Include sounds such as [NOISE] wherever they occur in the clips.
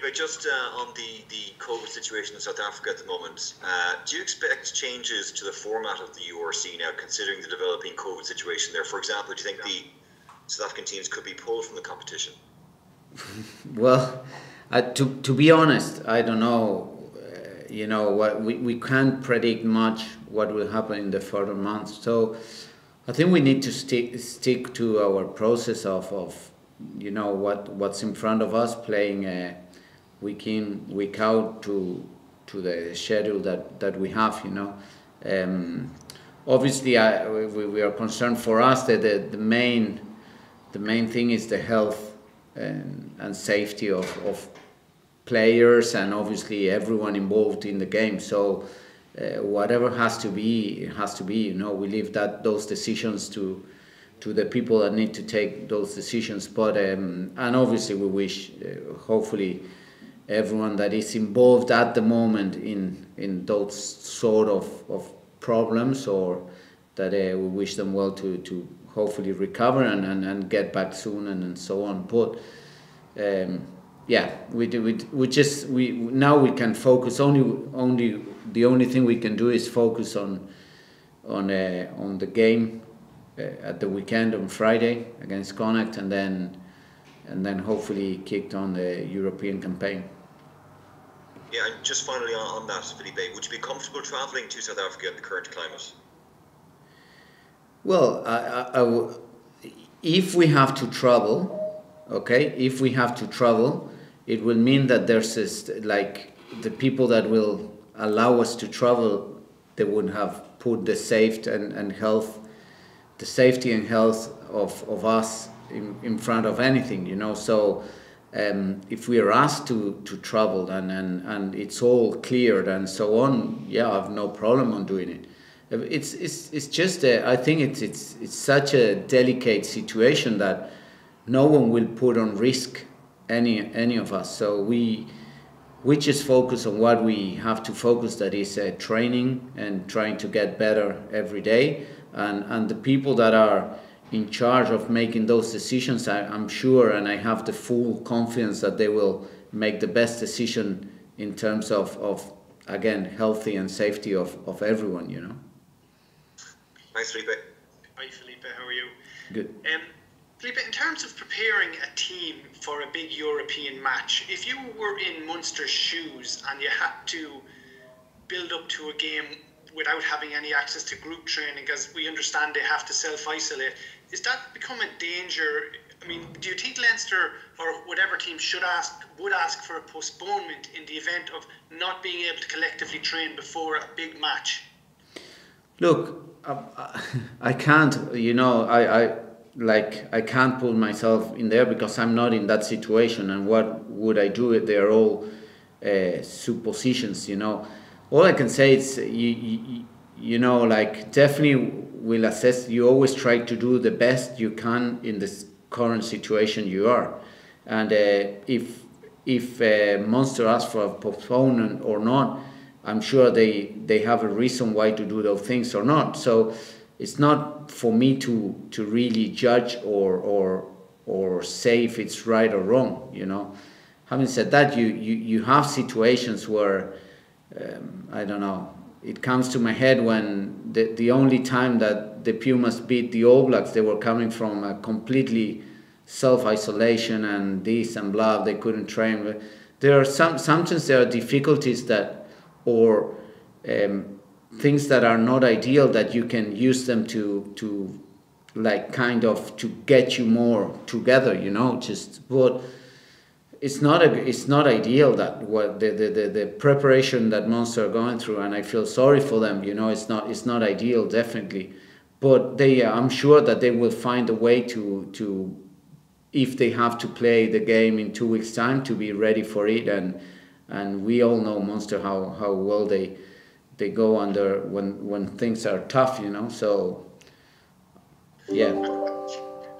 Felipe, just uh, on the, the COVID situation in South Africa at the moment, uh, do you expect changes to the format of the URC now, considering the developing COVID situation there? For example, do you think the South African teams could be pulled from the competition? [LAUGHS] well, uh, to, to be honest, I don't know. Uh, you know, what we, we can't predict much what will happen in the further months. So I think we need to stick, stick to our process of, of you know, what, what's in front of us, playing uh, week in, week out to, to the schedule that, that we have, you know. Um, obviously, I, we, we are concerned for us that the, the main the main thing is the health and, and safety of, of players and obviously everyone involved in the game. So uh, whatever has to be, it has to be. You know, we leave that those decisions to to the people that need to take those decisions. But um, and obviously we wish, uh, hopefully, everyone that is involved at the moment in in those sort of, of problems or that uh, we wish them well to to hopefully recover and, and, and get back soon and, and so on. But um, yeah, we do. We, we just we now we can focus only only the only thing we can do is focus on on uh, on the game uh, at the weekend on Friday against Connacht and then and then hopefully kicked on the European campaign. Yeah, and just finally on, on that, Felipe, would you be comfortable travelling to South Africa in the current climate? Well, if we have to travel, okay, if we have to travel, it will mean that there's this, like the people that will allow us to travel, they would have put the safety and, and health, the safety and health of, of us in, in front of anything, you know. So um, if we are asked to, to travel and, and, and it's all cleared and so on, yeah, I have no problem on doing it it's it's it's just a, I think it's it's it's such a delicate situation that no one will put on risk any any of us. So we we just focus on what we have to focus. That is uh, training and trying to get better every day. And and the people that are in charge of making those decisions, I, I'm sure, and I have the full confidence that they will make the best decision in terms of, of again healthy and safety of, of everyone. You know. Thanks, Felipe. Hi, Felipe. How are you? Good. Um, Felipe, in terms of preparing a team for a big European match, if you were in Munster's shoes and you had to build up to a game without having any access to group training, because we understand they have to self isolate, is that become a danger? I mean, do you think Leinster or whatever team should ask would ask for a postponement in the event of not being able to collectively train before a big match? Look, I, I [LAUGHS] can't, you know, I, I like I can't put myself in there because I'm not in that situation. And what would I do? They're all uh, suppositions, you know. All I can say is, you, you, you know, like definitely will assess. You always try to do the best you can in this current situation you are, and uh, if if uh, Munster asks for a postponement or not, I'm sure they they have a reason why to do those things or not. So it's not for me to to really judge or or or say if it's right or wrong. You know, having said that, you you, you have situations where um, I don't know. It comes to my head when the the only time that the Pumas beat the All Blacks, they were coming from a completely self isolation and this and blah. They couldn't train. There are some sometimes there are difficulties that or um, things that are not ideal that you can use them to to like kind of to get you more together you know just but it's not a, it's not ideal that what the, the, the, the preparation that Munster are going through and I feel sorry for them you know it's not it's not ideal definitely but they I'm sure that they will find a way to to if they have to play the game in two weeks time to be ready for it and and we all know Munster how, how well they they go under when when things are tough, you know. So yeah.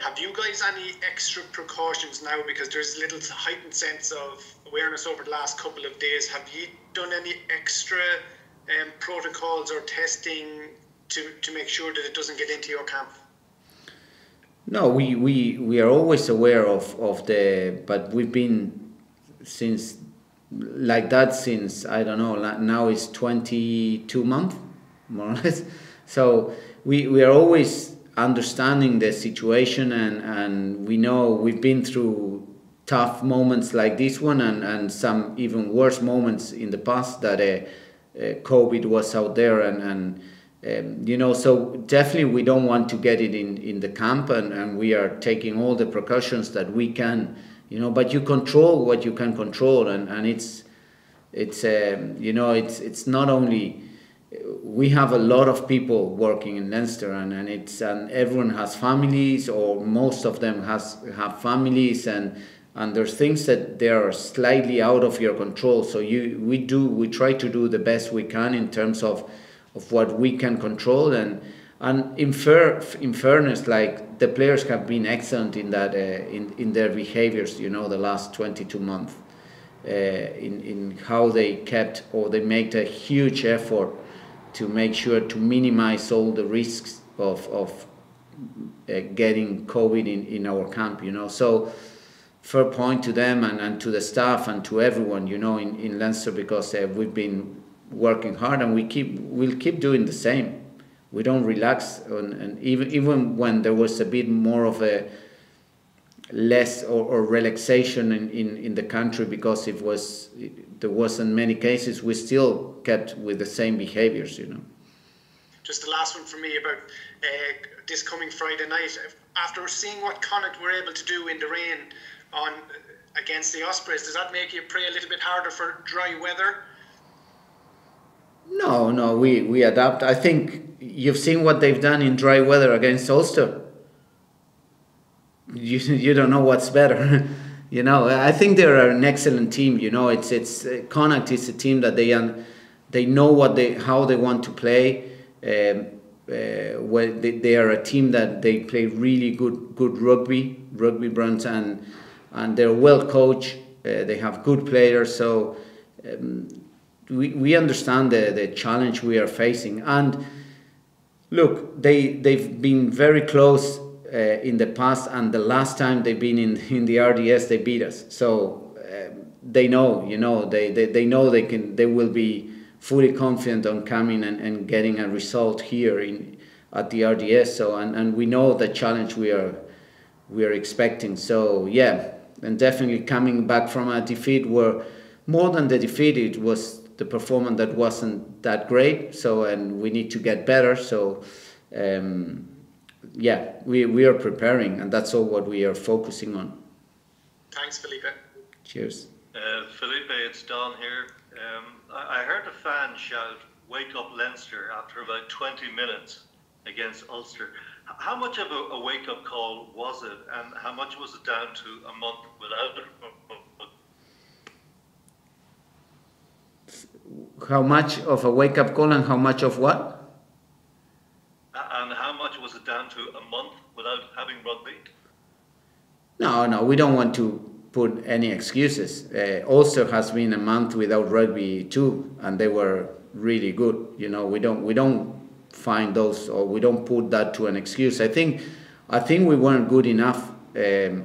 Have you guys any extra precautions now because there's a little heightened sense of awareness over the last couple of days? Have you done any extra um, protocols or testing to, to make sure that it doesn't get into your camp? No, we, we, we are always aware of, of the, but we've been since like that since I don't know now it's 22 months more or less so we, we are always understanding the situation and, and we know we've been through tough moments like this one and, and some even worse moments in the past that uh, uh, COVID was out there and, and um, you know so definitely we don't want to get it in, in the camp and, and we are taking all the precautions that we can you know but you control what you can control and, and it's it's um, you know it's it's not only we have a lot of people working in Leinster and, and it's and everyone has families or most of them has have families and and there's things that they are slightly out of your control. So you we do we try to do the best we can in terms of of what we can control. And and in fair in fairness like the players have been excellent in that uh, in in their behaviors you know the last 22 months uh, in in how they kept or they made a huge effort to make sure to minimize all the risks of of uh, getting covid in in our camp you know? So fair point to them and, and to the staff and to everyone you know in in Leinster because uh, we've been working hard and we keep we'll keep doing the same. We don't relax on, and even even when there was a bit more of a less or, or relaxation in, in, in the country because it was there wasn't many cases we still kept with the same behaviors you know just the last one for me about uh, this coming friday night after seeing what connacht were able to do in the rain on against the ospreys does that make you pray a little bit harder for dry weather no, no, we, we adapt. I think you've seen what they've done in dry weather against Ulster. You, [LAUGHS] you don't know what's better. [LAUGHS] you know, I think they're an excellent team. You know, it's it's uh, Connacht is a team that they they know what they how they want to play. Um, uh, well, they, they are a team that they play really good good rugby, rugby brands, and and they're well coached. Uh, they have good players, so um, we, we understand the, the challenge we are facing. And look, they, they've been very close uh, in the past, and the last time they've been in, in the RDS, they beat us. So uh, they know, you know, they, they, they know they, can, they will be fully confident on coming and, and getting a result here in, at the RDS. So, and, and we know the challenge we are, we are expecting. So, yeah, and definitely coming back from a defeat where more than the defeat, it was the performance that wasn't that great. So and we need to get better. So um, yeah, we we are preparing, and that's all what we are focusing on. Thanks, Felipe. Cheers. Uh, Felipe, it's Don here. Um, I, I heard a fan shout, "Wake up, Leinster!" after about 20 minutes against Ulster. How much of a, a wake-up call was it, and how much was it down to a month without it? how much of a wake up call and how much of what? And how much was it down to a month without having rugby? No, no, we don't want to put any excuses. Uh, Ulster has been a month without rugby too, and they were really good. You know, we don't we don't find those or we don't put that to an excuse. I think I think we weren't good enough. Um,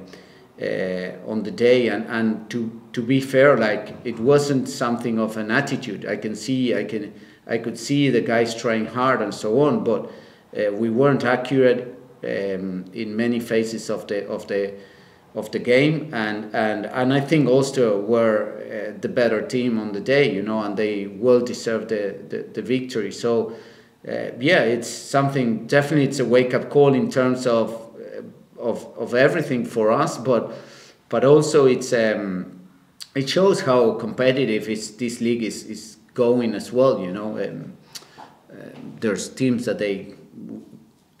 uh, on the day and, and to to be fair like it wasn't something of an attitude i can see i can i could see the guys trying hard and so on but uh, we weren't accurate um, in many phases of the of the of the game and and and i think ulster were uh, the better team on the day you know and they well deserved the the, the victory so uh, yeah it's something definitely it's a wake up call in terms of of, of everything for us, but but also it's um, it shows how competitive is, this league is, is going as well. You know, um, uh, there's teams that they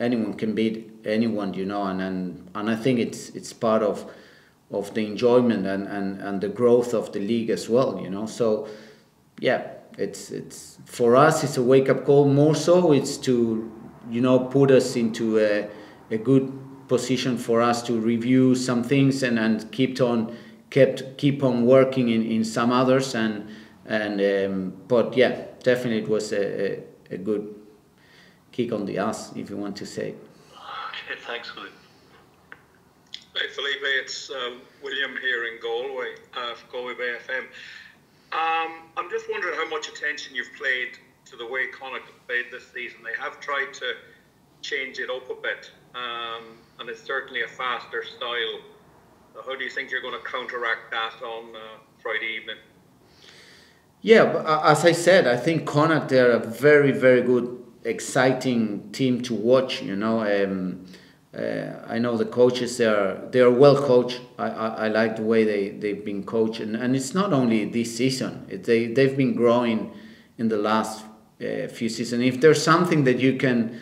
anyone can beat anyone. You know, and, and and I think it's it's part of of the enjoyment and, and, and the growth of the league as well. You know, so yeah, it's it's for us it's a wake up call. More so, it's to you know put us into a, a good position for us to review some things and, and keep on kept keep on working in, in some others and and um, but yeah definitely it was a, a, a, good kick on the ass if you want to say okay thanks Felipe Hey Felipe, it's uh, William here in Galway uh, for Galway Bay FM. Um, I'm just wondering how much attention you've played to the way Connacht have played this season. They have tried to change it up a bit, um, and it's certainly a faster style. So how do you think you're going to counteract that on uh, Friday evening? Yeah, uh, as I said, I think Connacht they're a very, very good, exciting team to watch. You know, um, uh, I know the coaches they are they are well coached. I, I, I, like the way they they've been coached, and, and it's not only this season. It, they they've been growing in the last uh, few seasons. If there's something that you can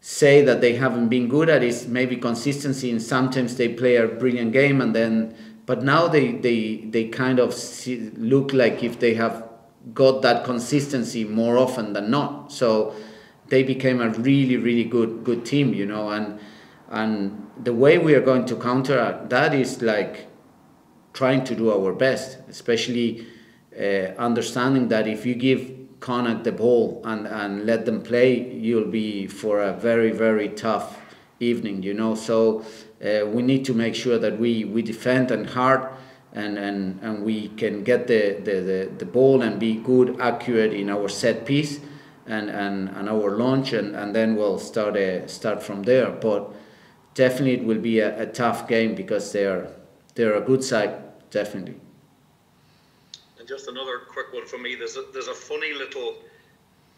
say that they haven't been good at is maybe consistency and sometimes they play a brilliant game and then but now they they they kind of see, look like if they have got that consistency more often than not so they became a really really good good team you know and and the way we are going to counter that is like trying to do our best especially uh, understanding that if you give Connacht the ball and, and let them play, you'll be for a very, very tough evening, you know. So uh, we need to make sure that we, we defend and hard and, and, and we can get the, the, the, the ball and be good, accurate in our set piece and, and, and our launch, and, and then we'll start, uh, start from there. But definitely it will be a, a tough game because they're, they're a good side, definitely. And just another quick one for me. There's a, there's a funny little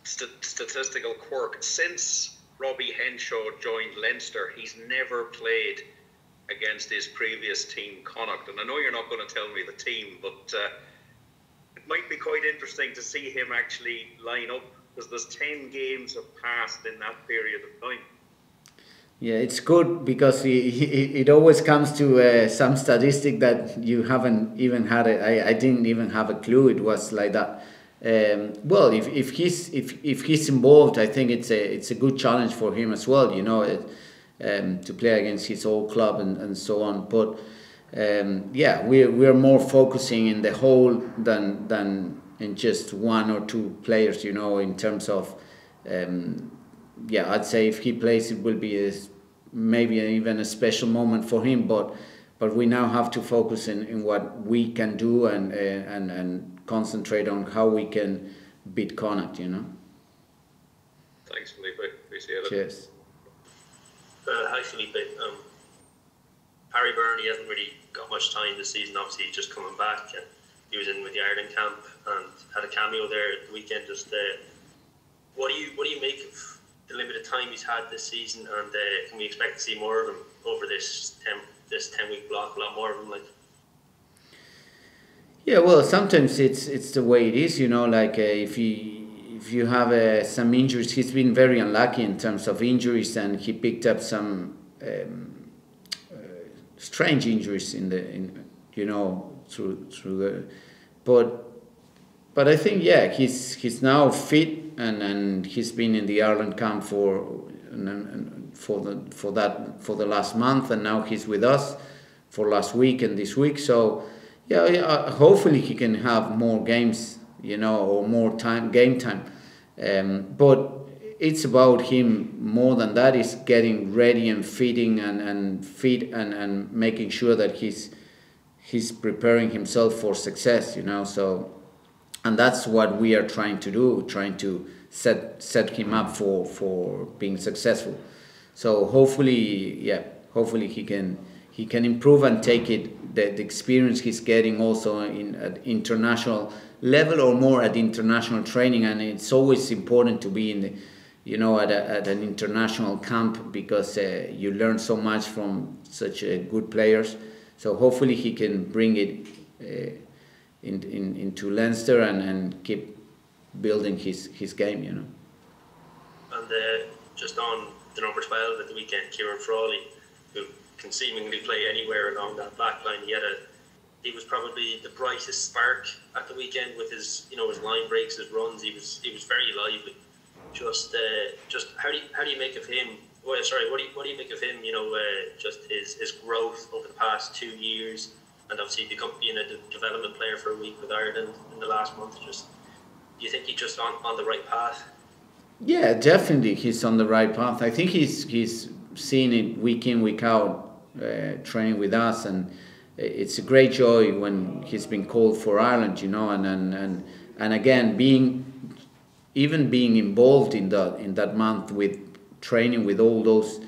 st- statistical quirk. Since Robbie Henshaw joined Leinster, he's never played against his previous team, Connacht. And I know you're not going to tell me the team, but uh, it might be quite interesting to see him actually line up because there's 10 games have passed in that period of time. Yeah, it's good because it, it, always comes to uh, some statistic that you haven't even had. I, I didn't even have a clue it was like that. Um, well, if, if he's if, if he's involved, I think it's a it's a good challenge for him as well. You know, it, um, to play against his old club and, and so on. But um, yeah, we we're more focusing in the whole than than in just one or two players. You know, in terms of um, yeah, I'd say if he plays, it will be a, maybe even a special moment for him. But but we now have to focus in, in what we can do and uh, and and concentrate on how we can beat Connacht. You know. Thanks, Felipe. Appreciate it. Cheers. Uh, hi, Felipe. Um, Harry Byrne, he hasn't really got much time this season. Obviously, he's just coming back, and he was in with the Ireland camp and had a cameo there at the weekend. Just uh, what do you what do you make of the limited time he's had this season, and uh, can we expect to see more of him over this ten this ten week block? A lot more of him, like. Yeah, well, sometimes it's it's the way it is, you know. Like uh, if you if you have uh, some injuries, he's been very unlucky in terms of injuries, and he picked up some um, uh, strange injuries in the in you know through through the, but but I think yeah, he's he's now fit and and he's been in the Ireland camp for for the for that for the last month, and now he's with us for last week and this week. So yeah, yeah uh, hopefully he can have more games, you know, or more time game time. Um, but it's about him more than that is getting ready and feeding and, and fit and, and making sure that he's he's preparing himself for success you know so and that's what we are trying to do trying to set set him up for for being successful. So hopefully yeah hopefully he can he can improve and take it the, the experience he's getting also in at international level or more at international training. And it's always important to be in the you know at, a, at an international camp because uh, you learn so much from such uh, good players so hopefully he can bring it uh, in, in, into Leinster and, and keep building his, his game, you know. And uh, just on the number 12 at the weekend, Ciarán Frawley, who can seemingly play anywhere along that back line. He had a he was probably the brightest spark at the weekend with his you know his line breaks, his runs. He was he was very lively. Just uh, just how do you, how do you make of him? Well, sorry, what do you what do you make of him? You know, uh, just his his growth over the past two years and obviously become being a de- development player for a week with Ireland in the last month. Just do you think he's just on, on the right path? Yeah, definitely, he's on the right path. I think he's he's seen it week in week out, uh, training with us, and it's a great joy when he's been called for Ireland, you know, and and and, and again being even being involved in that in that month with training with all those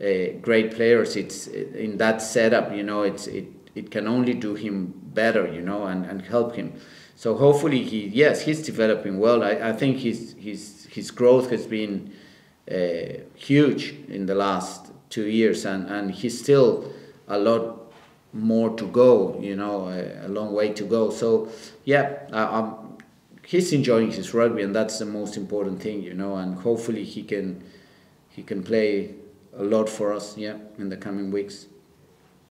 uh, great players, it's in that setup, you know, it's it it can only do him better, you know, and, and help him. So hopefully he yes he's developing well. I, I think his his his growth has been uh, huge in the last two years, and, and he's still a lot more to go, you know, a, a long way to go. So, yeah, I, he's enjoying his rugby, and that's the most important thing, you know. And hopefully, he can he can play a lot for us, yeah, in the coming weeks.